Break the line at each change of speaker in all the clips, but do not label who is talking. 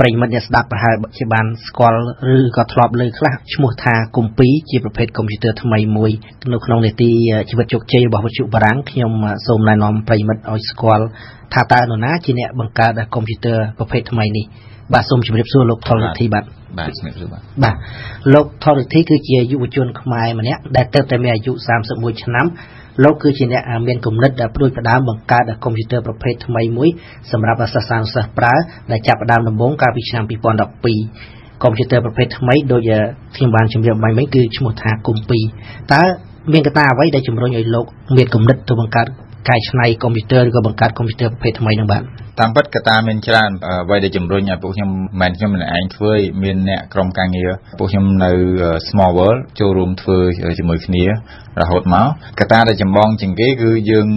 ប្រិមិត្តអ្នកស្ដាប់ប្រហែលជាបានស្គាល់ឬក៏ធ្លាប់ឮខ្លះឈ្មោះថាកុំពីជាប្រភេទកុំព្យូទ័រថ្មីមួយនៅក្នុងនេតិជីវិតជោគជ័យរបស់វិទ្យុបារាំងខ្ញុំសូមណែនាំប្រិមិត្តឲ្យស្គាល់ថាតើនរណាជាអ្នកបង្កើតកុំព្យូទ័រប្រភេទថ្មីនេះបាទសូមជម្រាបសួរលោកថុលរិទ្ធីបាទ
បាទជំរាបសួរបាទ
បាទលោកថុលរិទ្ធីគឺជាយុវជនខ្មែរម្នាក់ដែលទៅតែមានអាយុ31ឆ្នាំ លោកគឺជាអ្នកមានគំនិតដែលព្រួយផ្ដើមបង្កើតកុំព្យូទ័រប្រភេទថ្មីមួយសម្រាប់សិស្សានុសិស្សប្រើដែលចាប់ផ្ដើមដំបូងកាលពីឆ្នាំ2012កុំព្យូទ័រប្រភេទថ្មីដូចខ្ញុំបានជម្រាបបាញ់មិញគឺឈ្មោះថាគុំ2តើមានកត្តាអ្វីដែលជំរុញឲ្យលោកមានគំនិតទៅបង្កើត កែច្នៃកុំព្យូទ័រឬក៏បង្កើតកុំព្យូទ័រប្រភេទថ្មីនឹងបាទ
តាមពិតកត្តាមានច្រើនអ្វីដែលជំរុញឲ្យពួកខ្ញុំមិនខ្ញុំម្នាក់ឯងធ្វើមានអ្នកក្រុមការងារពួកខ្ញុំនៅ Small World ចូលរួមធ្វើជាមួយគ្នារហូតមកកត្តាដែលចម្បងជាងគេគឺយើង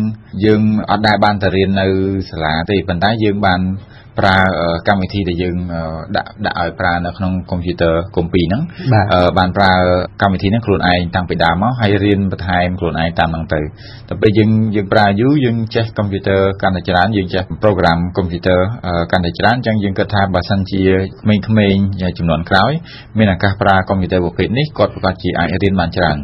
យើងអត់ដែលបានទៅរៀននៅសាលាទេប៉ុន្តែយើងបាន ប្រើកម្មវិធីដែលយើងដាក់ដាក់ឲ្យប្រើនៅក្នុងកុំព្យូទ័រកុំពីហ្នឹងបានប្រើកម្មវិធីហ្នឹងខ្លួនឯងតាំងពីដើមមកហើយរៀនបន្ថែមខ្លួនឯងតាមហ្នឹងទៅតែពេលយើងយើងប្រើយូរយើងចេះកុំព្យូទ័រកាន់តែច្រើនយើងចេះ program កុំព្យូទ័រកាន់តែច្រើនអញ្ចឹងយើងគិតថាបើសិនជាក្មេងៗចំនួនក្រោយមានឱកាសប្រើកុំព្យូទ័រប្រភេទនេះគាត់ប្រកាសជាអាចរៀនបានច្រើន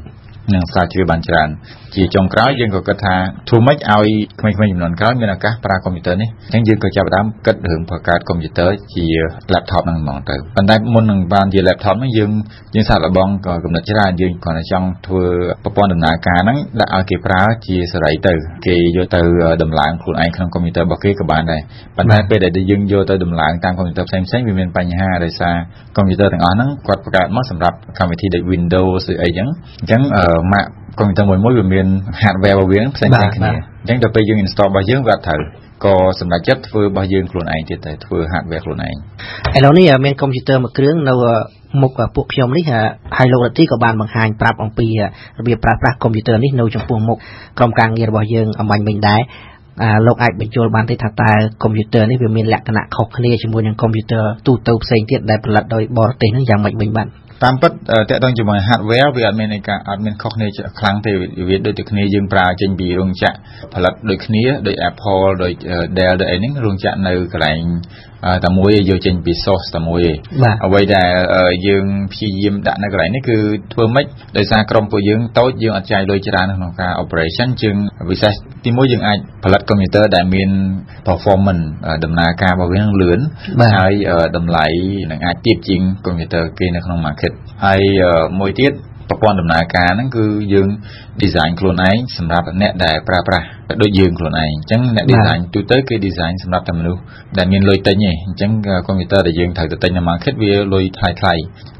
និងស្រាវជ្រាវបានច្រើន ជាចុងក្រោយយើងក៏គិតថាធ្វើម៉េចឲ្យក្មេងៗចំនួនក្រោយមានឱកាសប្រើកុំព្យូទ័រនេះអញ្ចឹងយើងក៏ចាប់ផ្ដើមគិតរឿងបង្កើតកុំព្យូទ័រជា laptop ហ្នឹងហ្មងទៅប៉ុន្តែមុននឹងបានជា laptop ហ្នឹងយើងយើងសាកល្បងក៏កំណត់ច្រើនយើងគ្រាន់តែចង់ធ្វើប្រព័ន្ធដំណើរការហ្នឹងដាក់ឲ្យគេប្រើជាសេរីទៅ គេយកទៅដំឡើងខ្លួនឯងក្នុងកុំព្យូទ័ររបស់គេក៏បានដែរប៉ុន្តែពេលដែលយើងយកទៅដំឡើងតាមកុំព្យូទ័រផ្សេងៗវាមានបញ្ហាដោយសារកុំព្យូទ័រទាំងអស់ហ្នឹងគាត់បង្កើតមកសម្រាប់កម្មវិធីដូច Windows ឬអីចឹងអញ្ចឹងម៉ាកកុំព្យូទ័រមួយមួយវាមាន hardware របស់វាផ្សេងៗគ្នាអញ្ចឹងដល់ពេលយើង install របស់យើងវាអត់ត្រូវក៏សម្រាប់ចិត្តធ្វើរបស់យើងខ្លួនឯងទៀតតែធ្វើ hardware ខ្លួនឯង
ឥឡូវនេះមានកុំព្យូទ័រមួយគ្រឿងនៅមុខពួកខ្ញុំនេះហើយលោករទីក៏បានបង្ហាញប្រាប់អំពីរបៀបប្រើប្រាស់កុំព្យូទ័រនេះនៅចំពោះមុខក្រុមការងាររបស់យើងអំបញ្ញមិញដែរលោកអាចបញ្ចូលបានទេថាតើកុំព្យូទ័រនេះវាមានលក្ខណៈខុសគ្នាជាមួយនឹងកុំព្យូទ័រទូទៅផ្សេងទៀតដែលផលិតដោយបរទេសនឹងយ៉ាងម៉េចវិញបាទ
តាមពិតតកតងជាមួយ hardware វាអត់មាននៃការអត់មានខុសគ្នាខ្លាំងទេវាដូចតែគ្នាយើងប្រើចេញពីរោងចក្រផលិតដូចគ្នាដូច Apple ដូច Dell ដូចអីហ្នឹងរោងចក្រនៅកន្លែងតែមួយយកចេញពី source តែមួយឯងអ្វីដែលយើងព្យាយាមដាក់នៅកន្លែងនេះគឺធ្វើម៉េចដោយសារក្រុមពួកយើងតូចយើងអត់ចាយលុយច្រើនក្នុងការ operation ជាងវិសេសទីមួយយើងអាចផលិត computer ដែលមាន performance ដំណើរការរបស់វានឹងលឿនហើយតម្លៃនឹងអាចទាបជាង computer គេនៅក្នុង market ហើយមួយទៀតប្រព័ន្ធដំណើរការហ្នឹងគឺយើង design ខ្លួនឯងសម្រាប់អ្នកដែលប្រើប្រាស់ដូចយើងខ្លួនឯងអញ្ចឹងអ្នក design ទូទៅគេ design សម្រាប់តែមនុស្សដែលមានលុយទិញឯងអញ្ចឹង computer ដែលយើងត្រូវទៅទិញនៅ market វាលុយថ្លៃថ្លៃ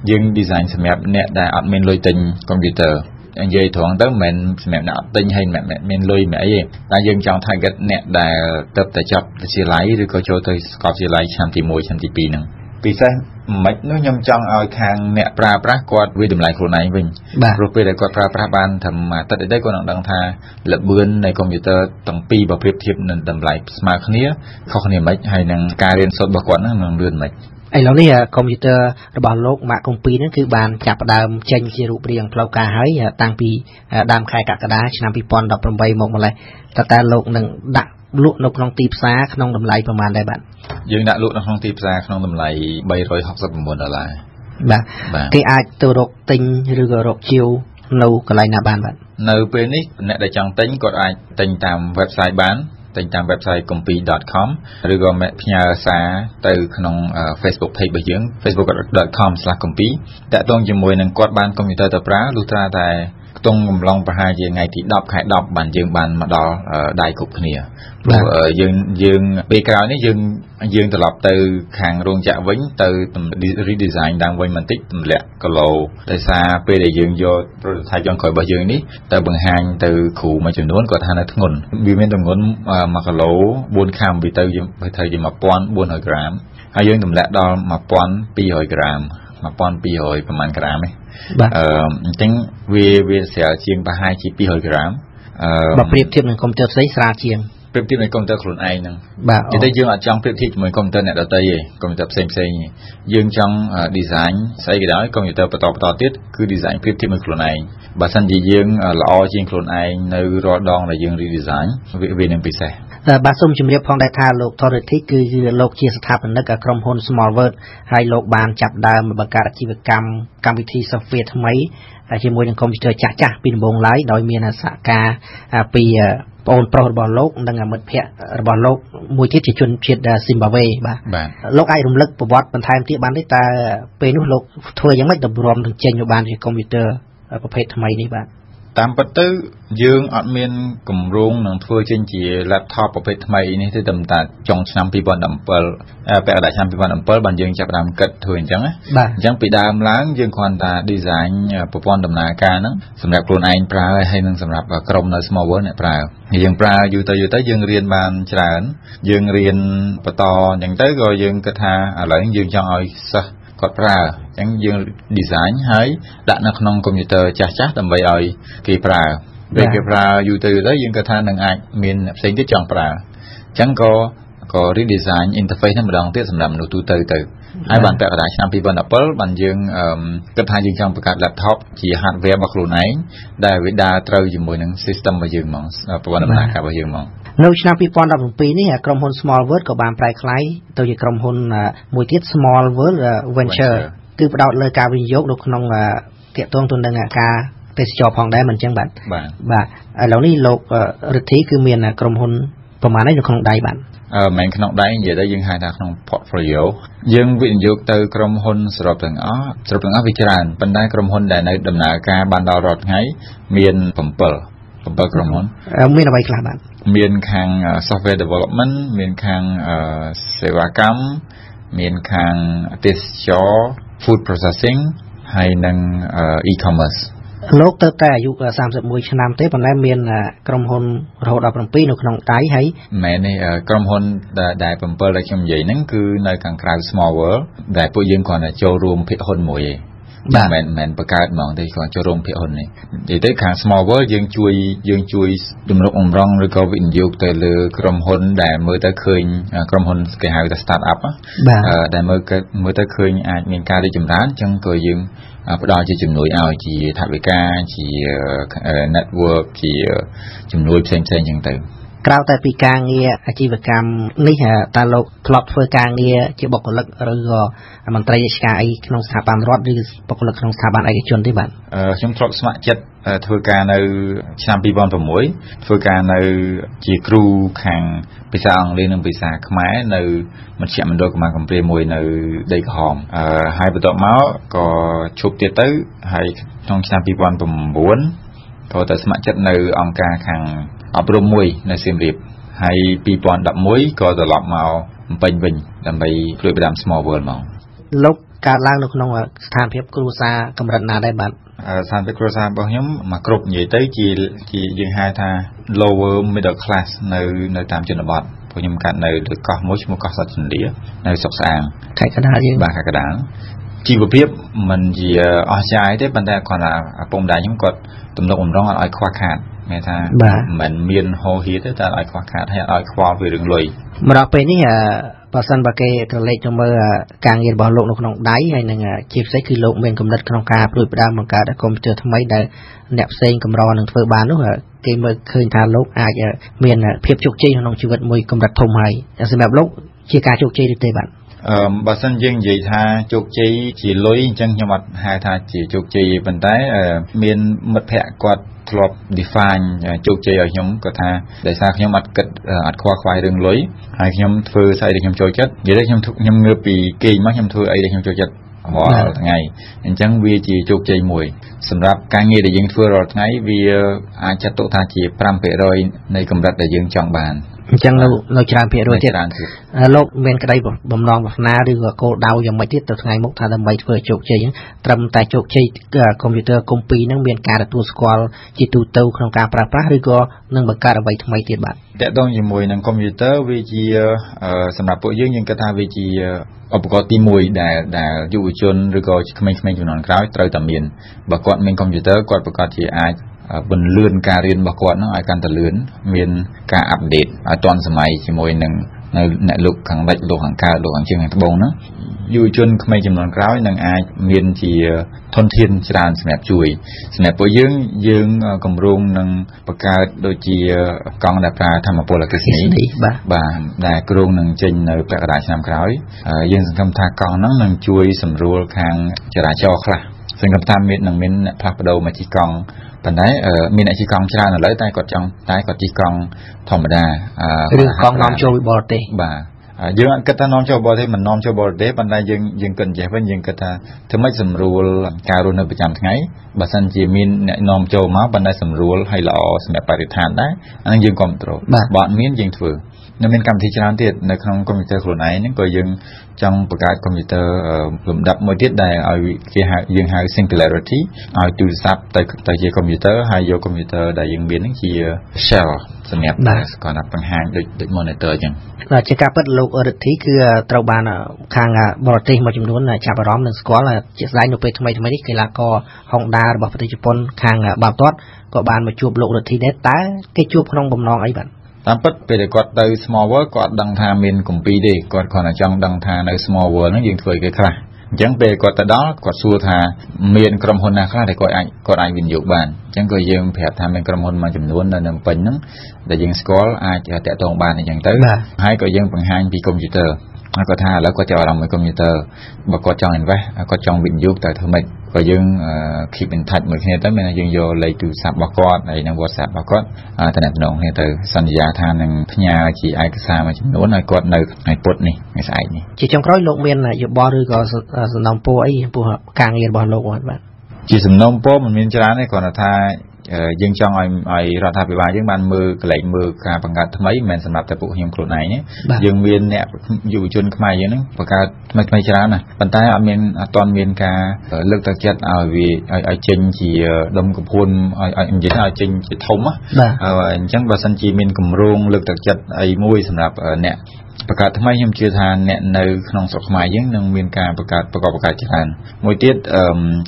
យើង design សម្រាប់អ្នកដែលអត់មានលុយទិញ computer និយាយត្រង់ទៅមិនមែនសម្រាប់អ្នកអត់ទិញហើយមិនមានលុយមិនអីទេតែយើងចង់ target អ្នកដែលទៅតែចប់វិទ្យាល័យឬក៏ចូលទៅសាកលវិទ្យាល័យឆ្នាំទី1ឆ្នាំទី2ហ្នឹងពិសេស មិននោះខ្ញុំចង់ឲ្យខាងអ្នកប្រើប្រាស់គាត់វាតម្លៃខ្លួនឯងវិញព្រោះពេលដែលគាត់ប្រើប្រាស់បានត្រឹមអាទិត្យទេគាត់នឹងដឹងថាល្បឿននៃកុំព្យូទ័រទាំងពីរបើប្រៀបធៀបនឹងតម្លៃស្មើគ្នាខុសគ្នាមិនហើយនឹងការរៀនសូត្ររបស់គាត់នឹងនឹងលឿនមិន
ឥឡូវនេះកុំព្យូទ័ររបស់លោកម៉ាកកុំពីហ្នឹងគឺបានចាប់ផ្ដើមចេញជារូបរាងផ្លូវការហើយតាំងពីដើមខែកក្កដាឆ្នាំ2018មកម្លេះតើតើលោកនឹងដាក់ លក់នៅក្នុងទីផ្សារក្នុងតម្លៃប្រមាណដែរបាទ
យើងដាក់លក់នៅក្នុងទីផ្សារក្នុងតម្លៃ369ដុល្លារ
បាទគេអាចទៅរកទិញឬក៏រកជាវនៅកន្លែងណាបានបាទ
នៅពេលនេះអ្នកដែលចង់ទិញគាត់អាចទិញតាម website បានទិញតាម website kompi.com ឬក៏ផ្ញើសារទៅក្នុង Facebook page របស់យើង facebook.com/kompi តាក់ទងជាមួយនឹងគាត់បានកុំព្យូទ័រទៅប្រើលុះត្រាតែ ខ្ទង់កំឡុងប្រហែលជាថ្ងៃទី10ខែ10បានយើងបានមកដល់ដៃគ្រប់គ្នាព្រោះយើងយើងពេលក្រោយនេះយើងយើងត្រឡប់ទៅខាងរោងចក្រវិញទៅ redesign ឡើងវិញបន្តិចទម្លាក់គីឡូដោយសារពេលដែលយើងយក prototype ចុងក្រោយរបស់យើងនេះទៅបង្ហាញទៅគ្រូមួយចំនួនគាត់ថានៅធ្ងន់វាមានទម្ងន់1គីឡូ4ខាំវាទៅវាត្រូវជា1400ក្រាមហើយយើងទម្លាក់ដល់1200ក្រាម1200ប្រហែលក្រាមទេបាទ អឺអញ្ចឹងវាវាស្រាលជាងប្រហែលជា200ក្រាម
អឺបើប្រៀបធៀបនឹងកុំព្យូទ័រផ្សេងស្រាលជាង
ប្រៀបធៀបនឹងកុំព្យូទ័រខ្លួនឯងហ្នឹងបាទនិយាយទៅយើងអត់ចង់ប្រៀបធៀបជាមួយកុំព្យូទ័រអ្នកដទៃទេកុំព្យូទ័រផ្សេងផ្សេងយើងចង់ design ស្អីក៏ដោយកុំព្យូទ័របន្តបន្តទៀតគឺ design ប្រៀបធៀបនឹងខ្លួនឯងបើសិនជាយើងល្អជាងខ្លួនឯងនៅរាល់ដងដែលយើង redesign វានឹងពិសេស
តែបាទសូមជម្រាបផងដែរថាលោក Authority គឺលោកជាស្ថាបនិកក្រុមហ៊ុន Smallworld ហើយលោកបានចាប់ដើមបង្កើតអាជីវកម្មកម្មវិធី software ថ្មីជាមួយនឹងកុំព្យូទ័រចាស់ចាស់ពីដំបូងឡើយដោយមានសហការពី បងប្រុសរបស់លោកនិងមិត្តភ័ក្តិរបស់លោកមួយទៀតជាជនជាតិស៊ីមបាវេបាទលោកអាចរំលឹកប្រវត្តិបន្ថែមទៀតបានទេតើពេលនោះលោកធ្វើយ៉ាងម៉េចដើម្បីរំនឹងចេញមកបានជាកុំព្យូទ័រប្រភេទថ្មីនេះបាទ
តាមពិតទៅយើងអត់មានគម្រោងនឹងធ្វើចេញជា laptop ប្រភេទថ្មីនេះទេតែតែចុងឆ្នាំ2017ពាក់កណ្ដាលឆ្នាំ2017បានយើងចាប់ផ្ដើមគិតធ្វើអញ្ចឹងណាអញ្ចឹងពីដើមឡើងយើងគ្រាន់តែ design ប្រព័ន្ធដំណើរការហ្នឹងសម្រាប់ខ្លួនឯងប្រើហើយនឹងសម្រាប់ក្រុមនៅ Small World អ្នកប្រើយើងប្រើយូរទៅយូរទៅយើងរៀនបានច្រើន យើងរៀនបន្តអញ្ចឹងទៅក៏យើងគិតថាឥឡូវយើងចង់ឲ្យសិស្ស គាត់ប្រើអញ្ចឹងយើង design ហើយដាក់នៅក្នុងកុំព្យូទ័រចាស់ចាស់ដើម្បីឲ្យគេប្រើពេលគេប្រើយូរទៅយូរទៅយើងគិតថានឹងអាចមានផ្សេងទៀតចង់ប្រើអញ្ចឹងក៏ក៏ redesign interface ហ្នឹងម្ដងទៀតសម្រាប់មនុស្សទូទៅទៅហើយបានពាក់កណ្ដាលឆ្នាំ2017បានយើងគិតថាយើងចង់បង្កើត laptop ជា hardware របស់ខ្លួនឯងដែលវាដើរត្រូវជាមួយនឹង system របស់យើងហ្មងប្រព័ន្ធដំណើរការរបស់យើងហ្មង
នៅឆ្នាំ2017នេះក្រុមហ៊ុន Small World ក៏បានប្រែក្លាយទៅជាក្រុមហ៊ុនមួយទៀត Small World Venture គឺផ្ដោតលើការវិនិយោគនៅក្នុងទាក់ទងទៅនឹងការទេសចរផងដែរមិនអញ្ចឹងបាទ
បាទ
បាទឥឡូវនេះលោករិទ្ធីគឺមានក្រុមហ៊ុនប្រមាណនេះនៅក្នុងដៃបាទ
អឺមិនក្នុងដៃនិយាយទៅយើងហៅថាក្នុង portfolio យើងវិនិយោគទៅក្រុមហ៊ុនសរុបទាំងអស់សរុបទាំងអស់វាច្រើនប៉ុន្តែក្រុមហ៊ុនដែលនៅដំណើរការបានដល់រាល់ថ្ងៃមាន7 7ក្រុមហ៊ុន
មានអ្វីខ្លះបាទ
មានខាង software development មានខាងសេវាកម្មមានខាងទេសចរ food processing ហើយនិង e-commerce
លោកទៅតែអាយុ31ឆ្នាំទេប៉ុន្តែមានក្រុមហ៊ុនរហូតដល់7នៅក្នុងដៃហើយ
មែនទេក្រុមហ៊ុនដែល7ដែលខ្ញុំនិយាយហ្នឹងគឺនៅខាងក្រៅ Small World ដែលពួកយើងគ្រាន់តែចូលរួមភាគហ៊ុនមួយឯង មិនមែនមិនបង្កើតហ្មងទេគ្រាន់ចូលរួមភាគហ៊ុននេះនិយាយទៅខាង Small World យើងជួយយើងជួយជំរុញអំរងឬក៏វិនិយោគទៅលើក្រុមហ៊ុនដែលមើលទៅឃើញក្រុមហ៊ុនគេហៅថា start up ដែលមើលមើលទៅឃើញអាចមានការរីកចម្រើនអញ្ចឹងក៏យើងផ្ដល់ជាជំនួយឲ្យជាថវិកាជា network ជាជំនួយផ្សេងផ្សេងអញ្ចឹងទៅ
ក្រៅតែពីការងារអាជីវកម្មនេះតើលោកធ្លាប់ធ្វើការងារជាបុគ្គលិកឬក៏មន្ត្រីរាជការអីក្នុងស្ថាប័នរដ្ឋឬបុគ្គលិកក្នុងស្ថាប័នឯកជនទេបាទ
ខ្ញុំធ្លាប់ស្ម័គ្រចិត្តធ្វើការនៅឆ្នាំ2006ធ្វើការនៅជាគ្រូខាងភាសាអង់គ្លេសនិងភាសាខ្មែរនៅមជ្ឈមណ្ឌលកម្ពុជាកំព្រាមួយនៅដីក្រហមហើយបន្ទាប់មកក៏ឈប់ទៀតទៅហើយក្នុងឆ្នាំ2009ក៏ទៅស្ម័គ្រចិត្តនៅអង្គការខាង អប់រំមួយនៅសៀមរាបហើយ2011ក៏ត្រឡប់មកបំពេញវិញដើម្បីជួយផ្ដាំ Small World មក
លោកកើតឡើងនៅក្នុងស្ថានភាពគ្រួសារកម្រិតណាដែរបាទ
ស្ថានភាពគ្រួសាររបស់ខ្ញុំមកគ្រប់និយាយទៅជាជាយើងហៅថា lower middle class នៅនៅតាមជនបទព្រោះខ្ញុំកើតនៅលើកោះមួយឈ្មោះកោះសត្វចន្ទានៅស្រុកស្អាង
ខេត្តកណ្ដាលយើង
បាទខេត្តកណ្ដាល ជីវភាពមិនជាអស្ចារ្យទេប៉ុន្តែគាត់ថាឪពុកម្ដាយខ្ញុំគាត់ទំនុកបំរុងឲ្យខ្វះខាតមានថាមិនមានហោហៀទេតែឲ្យខ្វះខាតហើយឲ្យខ្វល់ពីរឿងលុយ
មកដល់ពេលនេះបើសិនបើគេក្រឡេកទៅមើលការងាររបស់លោកនៅក្នុងដៃហើយនឹងជាពិសេសគឺលោកមានកំណត់ក្នុងការព្រួយផ្ដើមបង្កើតកុំព្យូទ័រថ្មីដែលអ្នកផ្សេងកម្រនឹងធ្វើបាននោះគេមើលឃើញថាលោកអាចមានភាពជោគជ័យក្នុងជីវិតមួយកម្រិតធំហើយសម្រាប់លោកជាការជោគជ័យឬទេបាទ
អឺបើសិនយើងនិយាយថាជោគជ័យជាលុយអញ្ចឹងខ្ញុំអត់ហៅថាជាជោគជ័យប៉ុន្តែមានមិត្តភ័ក្តិគាត់ធ្លាប់ define ជោគជ័យឲ្យខ្ញុំគាត់ថាដោយសារខ្ញុំអត់គិតអត់ខ្វល់ខ្វាយរឿងលុយហើយខ្ញុំធ្វើស្អីដែលខ្ញុំចូលចិត្តនិយាយទៅខ្ញុំខ្ញុំងើបពីគេងមកខ្ញុំធ្វើអីដែលខ្ញុំចូលចិត្តរាល់ថ្ងៃអញ្ចឹងវាជាជោគជ័យមួយសម្រាប់ការងារដែលយើងធ្វើរាល់ថ្ងៃវាអាចចាត់ទុកថាជា5%នៃកម្រិតដែលយើងចង់បាន
អញ្ចឹងនៅនៅច្រើនភាគរយទៀតលោកមានក្តីបំណងប្រាថ្នាឬក៏គោលដៅយ៉ាងម៉េចទៀតទៅថ្ងៃមុខថាដើម្បីធ្វើជោគជ័យត្រឹមតែជោគជ័យកុំព្យូទ័រកុំពីហ្នឹងមានការទទួលស្គាល់ជាទូទៅក្នុងការប្រើប្រាស់ឬក៏នឹងបង្កើតអ្វីថ្មីទៀតបាទ
តកតងជាមួយនឹងកុំព្យូទ័រវាជាសម្រាប់ពួកយើងយើងគិតថាវាជាឧបករណ៍ទី1ដែលដែលយុវជនឬក៏ក្មេងៗជំនាន់ក្រោយត្រូវតែមានបើគាត់មានកុំព្យូទ័រគាត់ប្រកាសជាអាច បន្លឿនការរៀនរបស់គាត់ហ្នឹងឲ្យកាន់តែលឿនមានការអាប់ដេតឲ្យទាន់សម័យជាមួយនឹងនៅអ្នកលោកខាងលិចលោកខាងកើតលោកខាងជើងខាងត្បូងហ្នឹងយុវជនក្មេងចំនួនក្រោយនឹងអាចមានជាធនធានច្រើនសម្រាប់ជួយសម្រាប់ពួកយើងយើងគម្រោងនឹងបង្កើតដូចជាកង់ដែលប្រើធម្មពលអគ្គិសនី
បាទ
បាទដែលគ្រោងនឹងចេញនៅពាក់កណ្ដាលឆ្នាំក្រោយយើងសង្ឃឹមថាកង់ហ្នឹងនឹងជួយសម្រួលខាងចរាចរណ៍ខ្លះសង្ឃឹមថាមាននឹងមានអ្នកផ្លាស់ប្ដូរមកជិះកង់ ប៉ុន្តែមានអ្នកជិះកង់ច្រើនឥឡូវតែគាត់ចង់តែគាត់ជិះកង់ធម្មតា
ឬកង់នាំចូលពីបរទេស
បាទយើងអត់គិតថានាំចូលបរទេសមិននាំចូលបរទេសប៉ុន្តែយើងយើងគិតចេះវិញយើងគិតថាធ្វើម៉េចសម្រួលការរស់នៅប្រចាំថ្ងៃបើសិនជាមានអ្នកនាំចូលមកប៉ុន្តែសម្រួលឲ្យល្អសម្រាប់បរិស្ថានដែរអានឹងយើងគ្រប់គ្រងបើអត់មានយើងធ្វើ នៅមានកម្មវិធីច្រើនទៀតនៅក្នុងកុំព្យូទ័រខ្លួនឯងហ្នឹងក៏យើងចង់បង្កើតកុំព្យូទ័រលំដាប់មួយទៀតដែលឲ្យគេហៅយើងហៅ singularity ឲ្យទូរស័ព្ទទៅទៅជាកុំព្យូទ័រហើយយកកុំព្យូទ័រដែលយើងមានហ្នឹងជា shell សម្រាប់គាត់ថាបង្ហាញដូចដូច monitor អញ្ចឹង
ជាការពិតលោករិទ្ធីគឺត្រូវបានខាងបរទេសមួយចំនួនចាប់អារម្មណ៍និងស្គាល់ជាស្ដែងនៅពេលថ្មីថ្មីនេះកីឡាករ Honda របស់ប្រទេសជប៉ុនខាងបាល់ទាត់ក៏បានមកជួបលោករិទ្ធីដែរតើគេជួបក្នុងបំណងអីបាទ
តាមពិតពេលដែលគាត់ទៅ Small World គាត់ដឹងថាមានគម្ពីរទេគាត់គ្រាន់តែចង់ដឹងថានៅ Small World ហ្នឹងយើងធ្វើគេខ្លះអញ្ចឹងពេលគាត់ទៅដល់គាត់សួរថាមានក្រុមហ៊ុនណាខ្លះដែលគាត់អាចគាត់អាចវិនិយោគបានអញ្ចឹងក៏យើងប្រាប់ថាមានក្រុមហ៊ុនមួយចំនួននៅនៅពេញហ្នឹងដែលយើងស្គាល់អាចតាក់ទងបានអញ្ចឹងទៅហើយក៏យើងបង្ហាញពីកុំព្យូទ័រគាត់ថាឥឡូវគាត់ចាប់អារម្មណ៍មួយកុំព្យូទ័របើគាត់ចង់ invest គាត់ចង់វិនិយោគតើធ្វើម៉េច ក៏យើង keep in touch មួយគ្នាទៅមានយើងយកលេខទូរស័ព្ទរបស់គាត់ហើយនិង WhatsApp របស់គាត់តំណែងគ្នាទៅសន្យាថានឹងផ្ញើជាឯកសារមួយចំនួនឲ្យគាត់នៅថ្ងៃពុធនេះថ្ងៃស្អែកនេះ
ជាចុងក្រោយលោកមានយោបល់ឬក៏សំណុំពរអីចំពោះការងាររបស់លោកបាទ
ជាសំណុំពរមិនមានច្រើនទេគ្រាន់តែថា យើងចង់ឲ្យឲ្យរដ្ឋាភិបាលយើងបានមើលកលែងមើលការបង្កើតថ្មីមិនមែនសម្រាប់តែពួកខ្ញុំខ្លួនឯងទេយើងមានអ្នកយុវជនខ្មែរយើងហ្នឹងបង្កើតថ្មីថ្មីច្រើនណាស់ប៉ុន្តែអត់មានអត់ទាន់មានការលើកទឹកចិត្តឲ្យវាឲ្យឲ្យចេញជាដុំកំភួនឲ្យឲ្យនិយាយឲ្យចេញជាធំណាអញ្ចឹងបើសិនជាមានគម្រោងលើកទឹកចិត្តអីមួយសម្រាប់អ្នក បង្កើតថ្មីខ្ញុំជឿថាអ្នកនៅក្នុងស្រុកខ្មែរយើងនឹងមានការបង្កើតប្រកបបង្កើតច្រើនមួយទៀត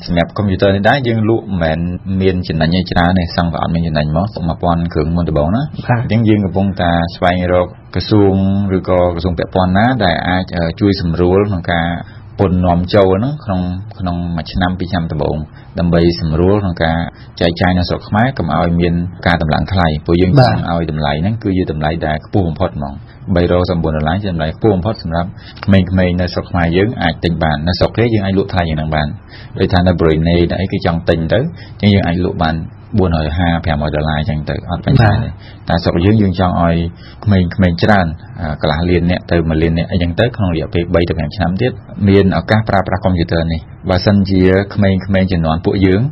សម្រាប់កុំព្យូទ័រនេះដែរយើងលក់មិនមែនមានចំណេញឯច្រើនទេសង្ឃក៏អត់មានចំណេញមក1000គ្រឿងមុនដំបូងណាអញ្ចឹងយើងកំពុងតែស្វែងរកក្រសួងឬក៏ក្រសួងពាក់ព័ន្ធណាដែលអាចជួយសម្រួលក្នុងការ ពន្ធនាំចូលហ្នឹងក្នុងក្នុងមួយឆ្នាំពីរឆ្នាំដំបូងដើម្បីសម្រួលក្នុងការចែកចាយនៅស្រុកខ្មែរកុំឲ្យមានការតម្លៃថ្លៃព្រោះយើងចង់ឲ្យតម្លៃហ្នឹងគឺជាតម្លៃដែលខ្ពស់បំផុតហ្មង319ដុល្លារជាតម្លៃខ្ពស់បំផុតសម្រាប់ក្មេងៗនៅស្រុកខ្មែរយើងអាចទិញបាននៅស្រុកគេយើងអាចលក់ថ្លៃយ៉ាងហ្នឹងបានដូចថានៅ Brunei អីគេចង់ទិញទៅអញ្ចឹងយើងអាចលក់បាន 450 500ដុល្លារអញ្ចឹងទៅអត់បញ្ហាទេតែស្រុកយើងយើងចង់ឲ្យក្មេងៗច្រើនកន្លះលានអ្នកទៅ1លានអ្នកអីចឹងទៅក្នុងរយៈពេល3ទៅ5ឆ្នាំទៀតមានឱកាសប្រើប្រាស់កុំព្យូទ័រនេះបើសិនជាក្មេងៗជំនាន់ពួកយើង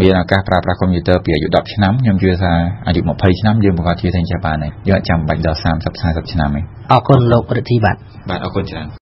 មានឱកាសប្រើប្រាស់កុំព្យូទ័រពីអាយុ10ឆ្នាំខ្ញុំជឿថាអាយុ20ឆ្នាំយើងបង្កជាថាចេះបានហើយយើងអត់ចាំបាច់ដល់30 40ឆ្នាំទេ
អរគុណលោករិទ្ធីបាទ
បាទអរគុណច្រើន